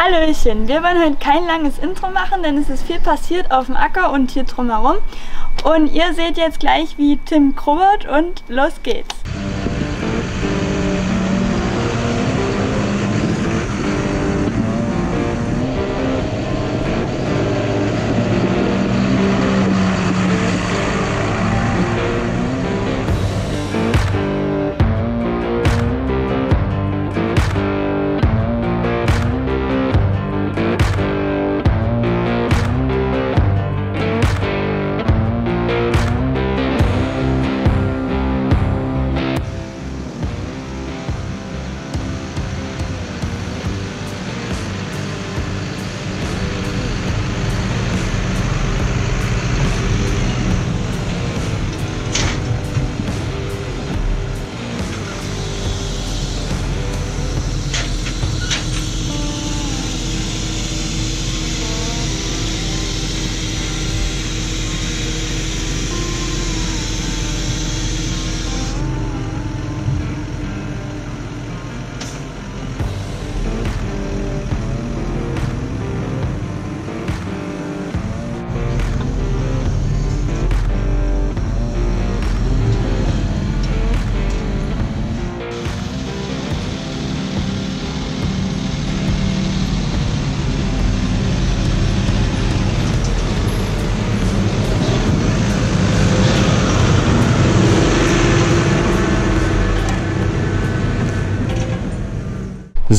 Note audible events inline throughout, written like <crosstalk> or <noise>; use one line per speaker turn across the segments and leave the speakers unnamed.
Hallöchen, wir wollen heute kein langes Intro machen, denn es ist viel passiert auf dem Acker und hier drumherum. Und ihr seht jetzt gleich, wie Tim grubbert und los geht's.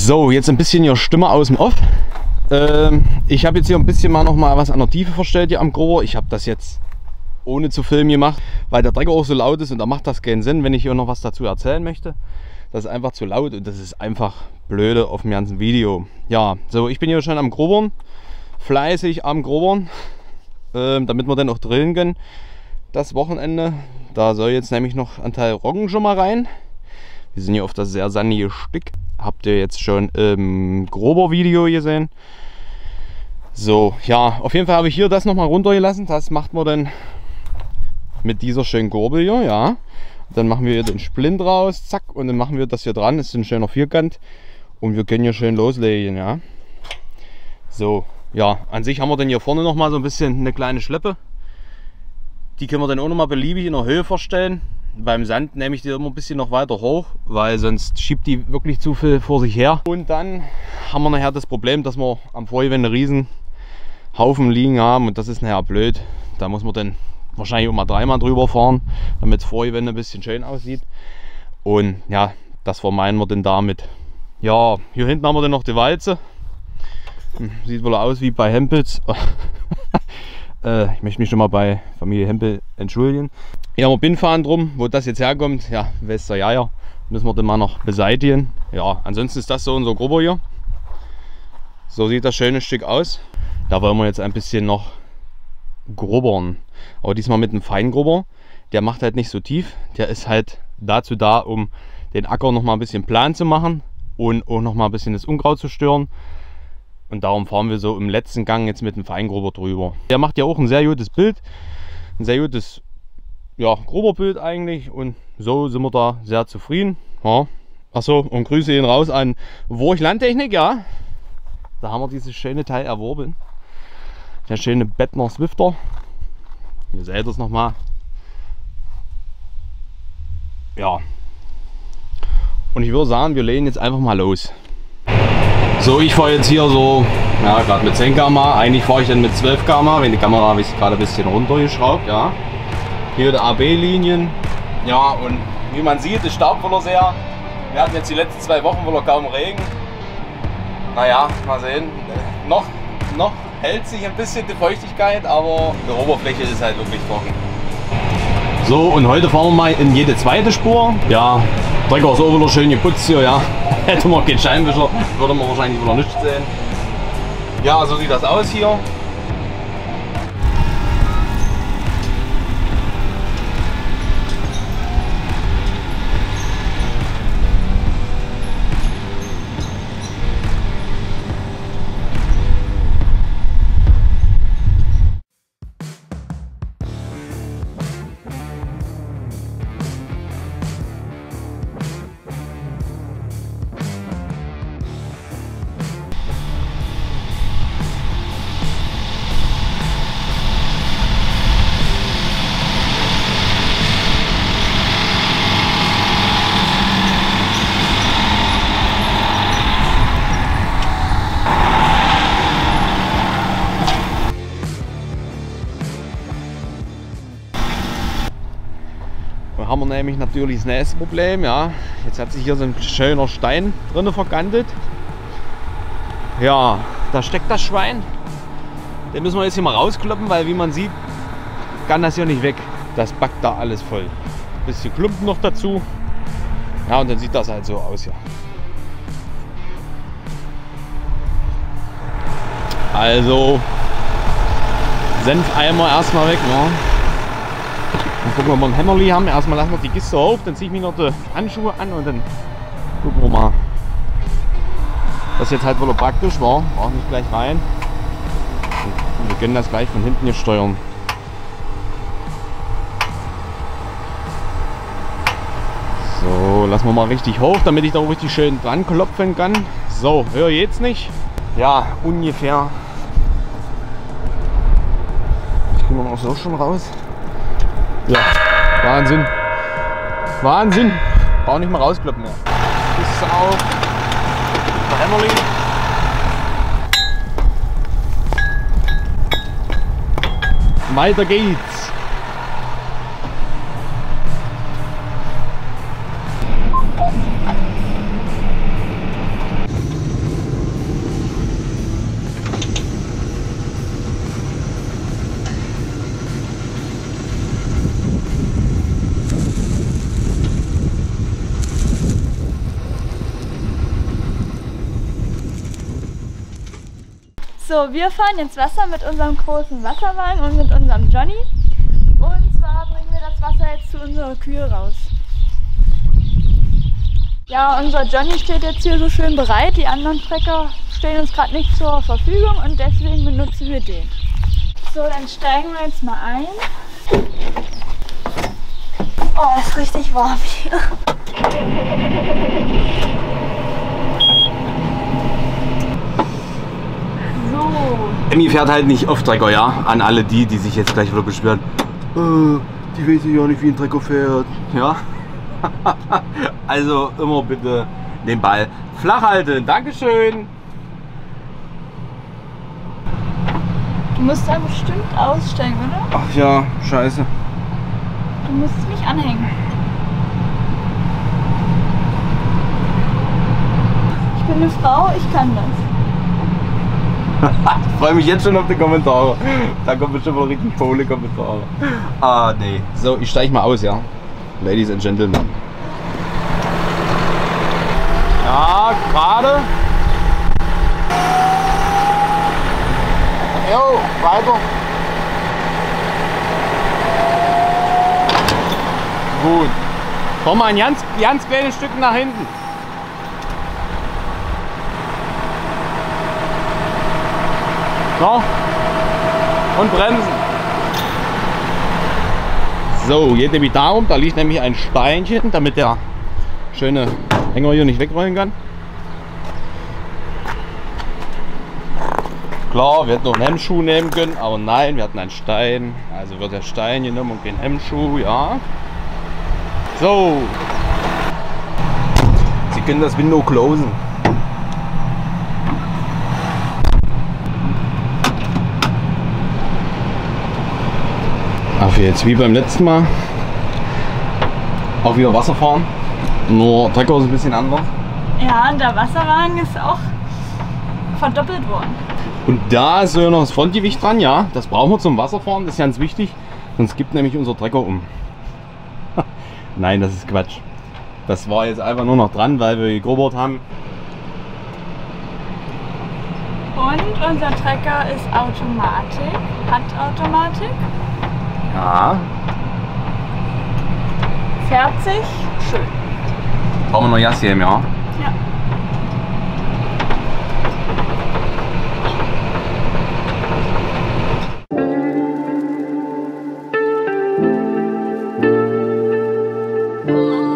So, jetzt ein bisschen hier Stimme aus dem Off. Ähm, ich habe jetzt hier ein bisschen mal noch mal was an der Tiefe verstellt hier am Grober. Ich habe das jetzt ohne zu filmen gemacht, weil der Drecker auch so laut ist und da macht das keinen Sinn, wenn ich hier noch was dazu erzählen möchte. Das ist einfach zu laut und das ist einfach blöde auf dem ganzen Video. Ja, so ich bin hier schon am Grobern, fleißig am Grobern, ähm, damit wir dann auch drillen können. Das Wochenende, da soll jetzt nämlich noch ein Teil Roggen schon mal rein. Wir sind hier auf das sehr sandige Stück. Habt ihr jetzt schon im grober Video gesehen. So, ja, auf jeden Fall habe ich hier das nochmal runtergelassen. Das macht man dann mit dieser schönen Kurbel hier, ja. Dann machen wir hier den Splint raus, zack, und dann machen wir das hier dran. Das ist ein schöner Vierkant und wir können hier schön loslegen, ja. So, ja, an sich haben wir dann hier vorne nochmal so ein bisschen eine kleine Schleppe. Die können wir dann auch nochmal beliebig in der Höhe verstellen beim Sand nehme ich die immer ein bisschen noch weiter hoch, weil sonst schiebt die wirklich zu viel vor sich her. Und dann haben wir nachher das Problem, dass wir am Vorgewende einen riesen Haufen liegen haben und das ist nachher blöd. Da muss man dann wahrscheinlich auch mal dreimal drüber fahren, damit das Vorgewende ein bisschen schön aussieht. Und ja, das vermeiden wir dann damit. Ja, hier hinten haben wir dann noch die Walze. Hm, sieht wohl aus wie bei Hempels. <laughs> Äh, ich möchte mich schon mal bei Familie Hempel entschuldigen. Hier haben wir Binfahren drum, wo das jetzt herkommt. Ja, Westerjeier. Müssen wir den mal noch beseitigen. Ja, ansonsten ist das so unser Grubber hier. So sieht das schöne Stück aus. Da wollen wir jetzt ein bisschen noch grubbern. Aber diesmal mit einem Feingrubber. Der macht halt nicht so tief. Der ist halt dazu da, um den Acker noch mal ein bisschen plan zu machen und auch noch mal ein bisschen das Unkraut zu stören. Und darum fahren wir so im letzten Gang jetzt mit dem Feingruber drüber. Der macht ja auch ein sehr gutes Bild. Ein sehr gutes ja, Gruberbild eigentlich. Und so sind wir da sehr zufrieden. Ja. Achso, und Grüße ihn raus an Wurch Landtechnik, ja. Da haben wir dieses schöne Teil erworben. Der schöne Bettner Swifter. Ihr seht es nochmal. Ja. Und ich würde sagen, wir legen jetzt einfach mal los. So, ich fahre jetzt hier so, ja, gerade mit 10 km Eigentlich fahre ich dann mit 12 km wenn die Kamera habe ich gerade ein bisschen runtergeschraubt, ja. Hier die AB-Linien, ja, und wie man sieht, staubt wohl sehr. Wir hatten jetzt die letzten zwei Wochen wohl kaum Regen. Naja, mal sehen. Noch, noch hält sich ein bisschen die Feuchtigkeit, aber die Oberfläche ist halt wirklich trocken. So, und heute fahren wir mal in jede zweite Spur. Ja, Trecker ist auch wieder schön geputzt hier, ja. <laughs> Hätten wir keinen Scheinwischer, würde man wahrscheinlich wieder nichts sehen. Ja, so sieht das aus hier. Nämlich natürlich das nächste Problem. Ja. Jetzt hat sich hier so ein schöner Stein drin vergandet. Ja, da steckt das Schwein. Den müssen wir jetzt hier mal rauskloppen, weil wie man sieht, kann das hier nicht weg. Das backt da alles voll. Ein bisschen Klumpen noch dazu. Ja, und dann sieht das halt so aus hier. Also Senfeimer erstmal weg. Ne? Dann gucken wir, wir ein Hämmerli haben. Erstmal lassen wir die Kiste auf, dann ziehe ich mir noch die Handschuhe an und dann gucken wir mal. Ist jetzt halt wohl praktisch war. Brauchen nicht gleich rein. Und wir können das gleich von hinten hier steuern. So, lassen wir mal richtig hoch, damit ich da auch richtig schön dran klopfen kann. So, höher jetzt nicht. Ja, ungefähr. Ich komme auch so schon raus. Ja, Wahnsinn. Wahnsinn. Brauche nicht mal rauskloppen mehr. Ist auf. Hämmerling. Weiter geht's.
So, wir fahren jetzt Wasser mit unserem großen Wasserwagen und mit unserem Johnny. Und zwar bringen wir das Wasser jetzt zu unserer Kühe raus. Ja, unser Johnny steht jetzt hier so schön bereit. Die anderen Trecker stehen uns gerade nicht zur Verfügung und deswegen benutzen wir den. So, dann steigen wir jetzt mal ein. Oh, ist richtig warm hier. So,
Emmy fährt halt nicht oft Trecker, ja? An alle die, die sich jetzt gleich wieder beschweren. Äh, die weiß ja nicht, wie ein Trecker fährt. Ja? <laughs> also immer bitte den Ball flach halten. Dankeschön.
du musst da bestimmt aussteigen, oder?
Ach ja, scheiße.
Du musst mich anhängen. Ich bin eine Frau, ich kann das.
Ich <laughs> freue mich jetzt schon auf die Kommentare. Da kommen bestimmt mal richtig coole Kommentare. Ah, nee. So, ich steige mal aus, ja. Ladies and Gentlemen. Ja, gerade. Jo, weiter. Gut. Komm mal ein ganz, ganz kleines Stück nach hinten. No. Und bremsen. So, geht nämlich darum, da liegt nämlich ein Steinchen, damit der schöne Hänger hier nicht wegrollen kann. Klar, wir hätten noch einen Hemmschuh nehmen können, aber nein, wir hatten einen Stein. Also wird der Stein genommen und kein Hemmschuh, ja. So. Sie können das Window closen. Ach, jetzt wie beim letzten Mal. Auch wieder Wasser fahren. Nur Trecker ist ein bisschen anders.
Ja, und der Wasserwagen ist auch verdoppelt worden.
Und da ist ja noch das Frontgewicht dran, ja. Das brauchen wir zum Wasserfahren, das ist ganz wichtig. Sonst gibt nämlich unser Trecker um. <laughs> Nein, das ist Quatsch. Das war jetzt einfach nur noch dran, weil wir gegrobert haben.
Und unser Trecker ist Automatik, hat Automatik,
ja.
Fertig. Schön.
Brauchen wir noch Jassi im Jahr?
Ja. thank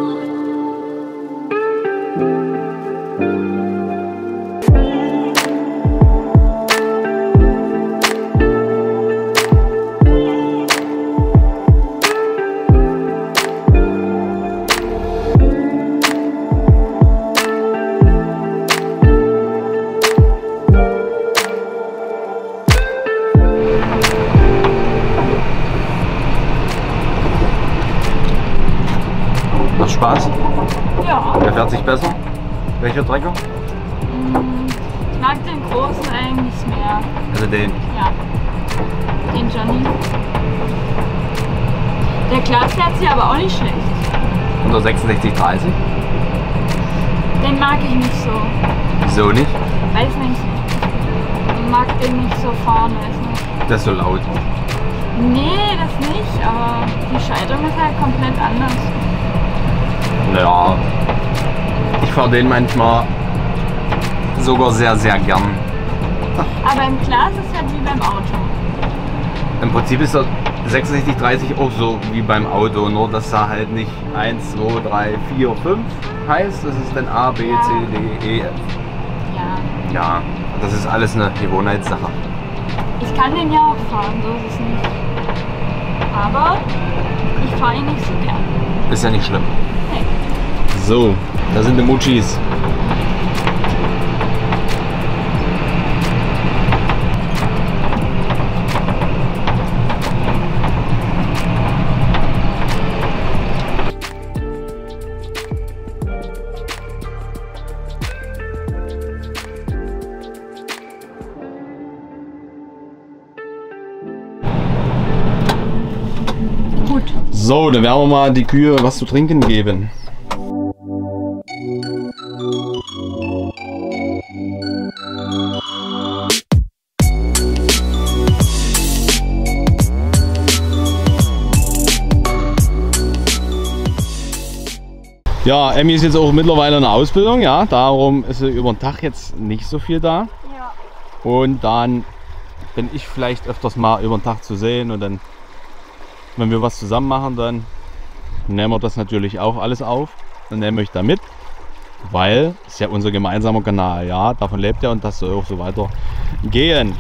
Der Klaas fährt sie aber auch nicht schlecht.
Unter 6630?
Den mag ich nicht so.
Wieso nicht?
Weiß nicht. Ich mag den nicht so nicht.
Das ist so laut.
Nee, das nicht, aber die Schaltung ist halt komplett anders.
Naja. Ich fahre den manchmal sogar sehr, sehr gern.
Aber im Glas ist halt wie beim Auto.
Im Prinzip ist der 6630 auch so wie beim Auto, nur dass er halt nicht 1, 2, 3, 4, 5 heißt. Das ist dann A, B. C, D, E, F.
Ja.
Ja, das ist alles eine Gewohnheitssache.
Ich kann den ja auch fahren, so ist es nicht. Aber ich fahre ihn nicht so gern.
Ist ja nicht schlimm.
Nee.
So, da sind die Muchis. So, dann werden wir mal die Kühe was zu trinken geben. Ja, Emmy ist jetzt auch mittlerweile in der Ausbildung, ja, darum ist sie über den Tag jetzt nicht so viel da.
Ja.
Und dann bin ich vielleicht öfters mal über den Tag zu sehen und dann, wenn wir was zusammen machen, dann nehmen wir das natürlich auch alles auf. Dann nehmen wir euch da mit, weil es ja unser gemeinsamer Kanal, ja, davon lebt er und das soll auch so weiter gehen.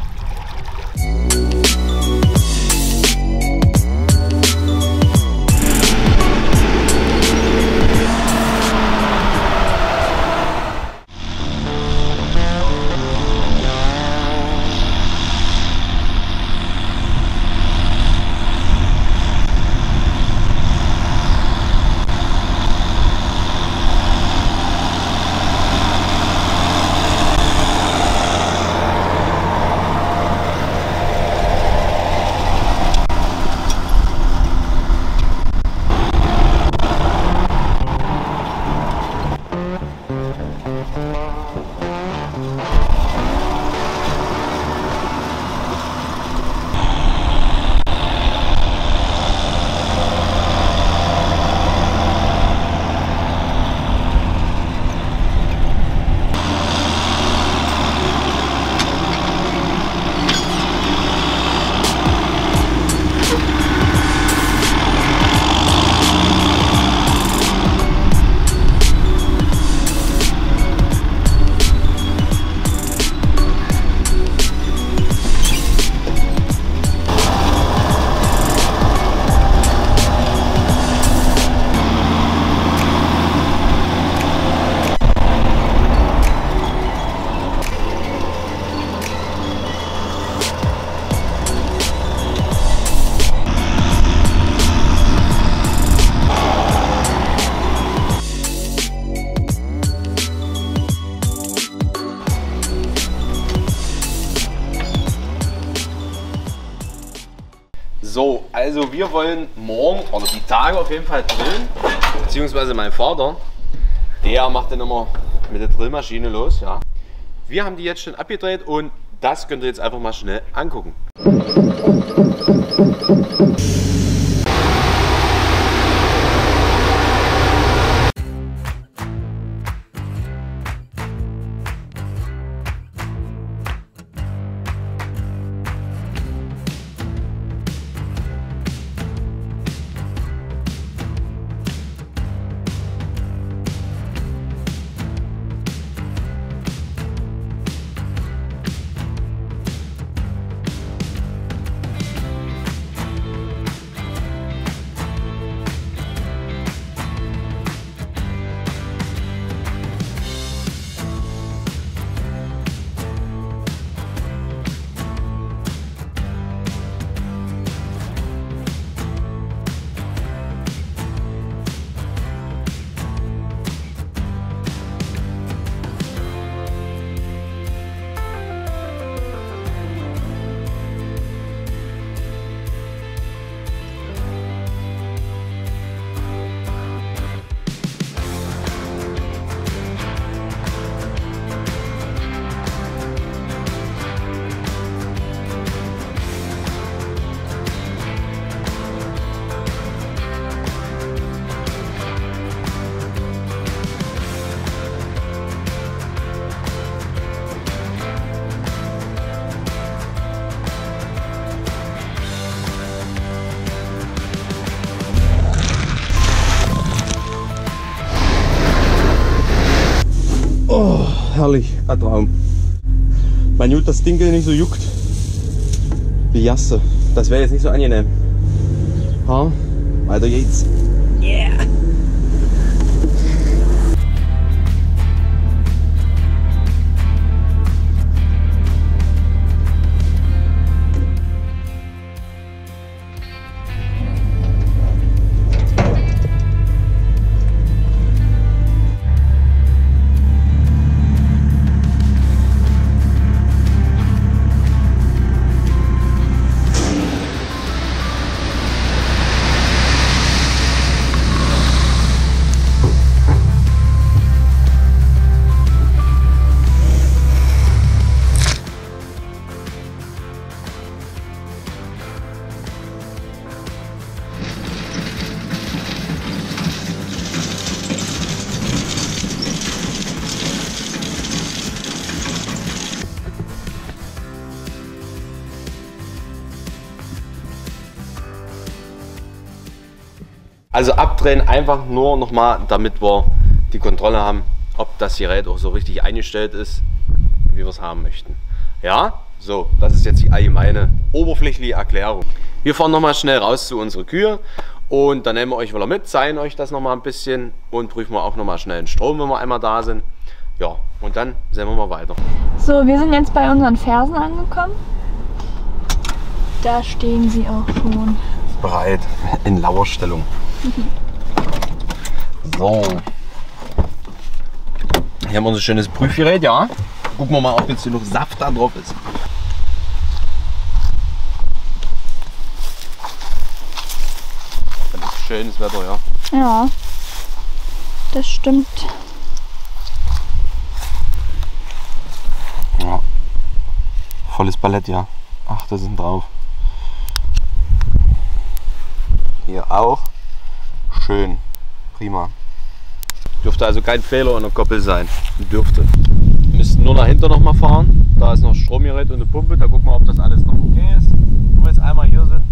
Also wir wollen morgen oder die Tage auf jeden Fall drillen. Beziehungsweise mein Vater, der macht dann immer mit der Drillmaschine los. Ja. Wir haben die jetzt schon abgedreht und das könnt ihr jetzt einfach mal schnell angucken. Traum. Mein gut, das Dinkel nicht so juckt. Wie Jasse. Das wäre jetzt nicht so angenehm. Ha? Weiter geht's. Yeah! Also abdrehen einfach nur nochmal, damit wir die Kontrolle haben, ob das Gerät auch so richtig eingestellt ist, wie wir es haben möchten. Ja, so, das ist jetzt die allgemeine oberflächliche Erklärung. Wir fahren nochmal schnell raus zu unserer Kühe und dann nehmen wir euch wieder mit, zeigen euch das nochmal ein bisschen und prüfen wir auch nochmal schnell den Strom, wenn wir einmal da sind. Ja, und dann sehen wir mal weiter.
So, wir sind jetzt bei unseren Fersen angekommen. Da stehen sie auch schon.
Bereit, in Lauerstellung. <laughs> So. Hier haben wir unser schönes Prüfgerät, ja. Gucken wir mal, ob jetzt hier noch Saft da drauf ist. Das ist schönes Wetter, ja.
Ja, das stimmt.
ja. Volles Ballett, ja. Ach, da sind drauf. Hier auch. Schön. Prima. Dürfte also kein Fehler in der Koppel sein. Dürfte. Wir müssten nur nach hinten noch mal fahren. Da ist noch Stromgerät und eine Pumpe. Da gucken wir, ob das alles noch okay ist. Wenn wir jetzt einmal hier sind,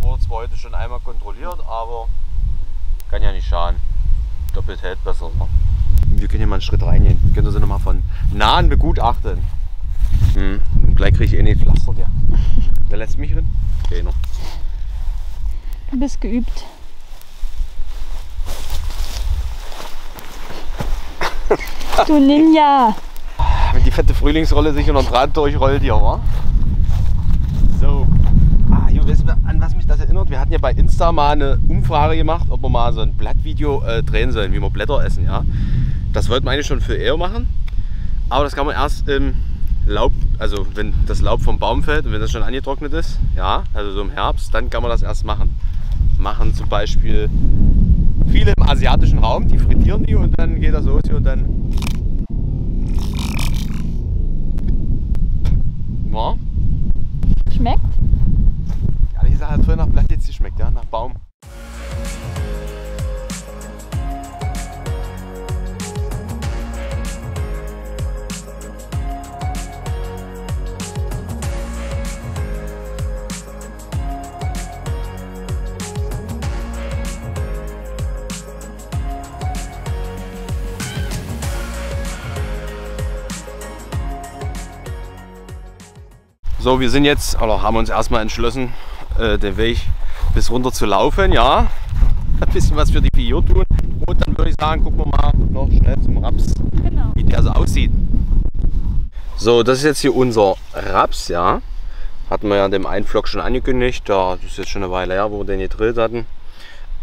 wurde zwar heute schon einmal kontrolliert, aber kann ja nicht schaden. Doppelt hält besser. Ne? Wir können hier mal einen Schritt reingehen. Könnt ihr sie nochmal von nahen begutachten. Hm. Und gleich kriege ich eh nicht Pflaster. Ja. <laughs> Wer lässt mich drin? Keiner.
Du bist geübt. <laughs> Du Ninja!
Wenn die fette Frühlingsrolle sich unter den Draht durchrollt hier, wa? So. Ah, hier, weißt du, an was mich das erinnert? Wir hatten ja bei Insta mal eine Umfrage gemacht, ob wir mal so ein Blattvideo äh, drehen sollen, wie wir Blätter essen, ja. Das wollten wir eigentlich schon für eher machen. Aber das kann man erst im Laub, also wenn das Laub vom Baum fällt und wenn das schon angetrocknet ist, ja, also so im Herbst, dann kann man das erst machen. Machen zum Beispiel viele im asiatischen Raum, die frittieren die und dann geht das hier und dann. Ja.
Schmeckt?
Ehrlich gesagt hat früher nach Blatt jetzt geschmeckt, ja, nach Baum. So, wir sind jetzt, oder haben uns erstmal entschlossen, äh, den Weg bis runter zu laufen. Ja, <laughs> ein bisschen was für die Vier tun. Und dann würde ich sagen, gucken wir mal noch schnell zum Raps,
Genau.
wie der so aussieht. So, das ist jetzt hier unser Raps, ja. Hatten wir ja in dem einen Vlog schon angekündigt. Das ist jetzt schon eine Weile her, wo wir den gedrillt hatten.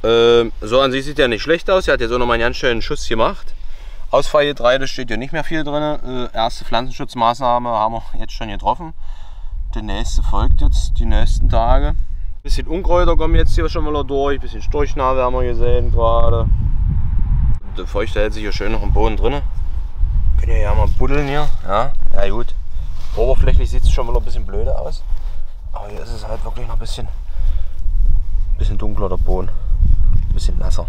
Ähm, so an sich sieht der nicht schlecht aus. Er hat jetzt auch noch mal einen ganz schönen Schuss gemacht. Ausfallgetreide steht hier nicht mehr viel drin. Äh, erste Pflanzenschutzmaßnahme haben wir jetzt schon getroffen. Der nächste folgt jetzt die nächsten Tage. bisschen Unkräuter kommen jetzt hier schon mal durch. bisschen Storchnabel haben wir gesehen gerade. Der Feuchte hält sich hier schön noch im Boden drin. Können ja mal buddeln hier. Ja, ja gut. Oberflächlich sieht es schon mal ein bisschen blöde aus. Aber hier ist es halt wirklich noch ein bisschen, bisschen dunkler der Boden. Ein bisschen nasser.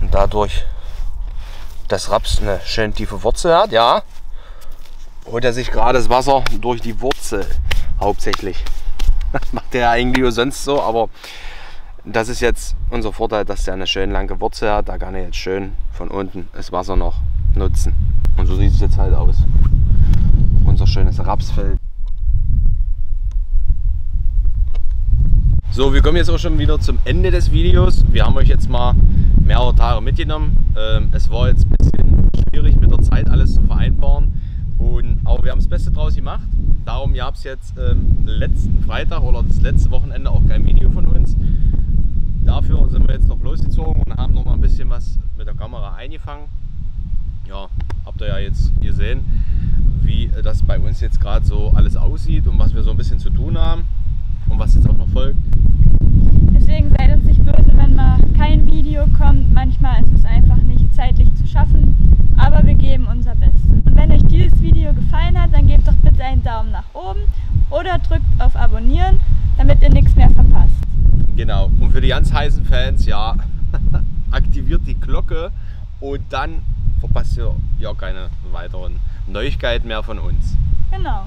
Und dadurch, dass Raps eine schön tiefe Wurzel hat, ja, holt er sich gerade das Wasser durch die Wurzel hauptsächlich. <laughs> Das macht er eigentlich sonst so, aber das ist jetzt unser Vorteil, dass der eine schön lange Wurzel hat. Da kann er jetzt schön von unten das Wasser noch nutzen. Und so sieht es jetzt halt aus. Unser schönes Rapsfeld. So, wir kommen jetzt auch schon wieder zum Ende des Videos. Wir haben euch jetzt mal mehrere Tage mitgenommen. Ähm, es war jetzt ein bisschen schwierig mit der Zeit alles zu vereinbaren. Und, aber wir haben das Beste draus gemacht. Darum gab es jetzt ähm, letzten Freitag oder das letzte Wochenende auch kein Video von uns. Dafür sind wir jetzt noch losgezogen und haben noch mal ein bisschen was mit der Kamera eingefangen. Ja, habt ihr ja jetzt gesehen, wie das bei uns jetzt gerade so alles aussieht und was wir so ein bisschen zu tun haben und was jetzt auch noch folgt.
Deswegen seid uns nicht böse, wenn mal kein Video kommt. Manchmal ist es einfach nicht zeitlich zu schaffen, aber wir geben unser Bestes. Und wenn euch dieses Video gefallen hat, dann gebt doch bitte einen Daumen nach oben oder drückt auf Abonnieren, damit ihr nichts mehr verpasst.
Genau, und für die ganz heißen Fans, ja, <laughs> aktiviert die Glocke und dann verpasst ihr ja keine weiteren Neuigkeiten mehr von uns.
Genau.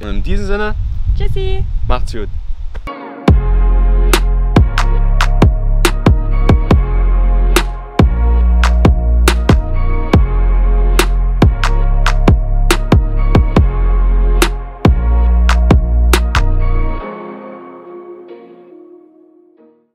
Und in diesem Sinne,
Tschüssi!
macht's gut.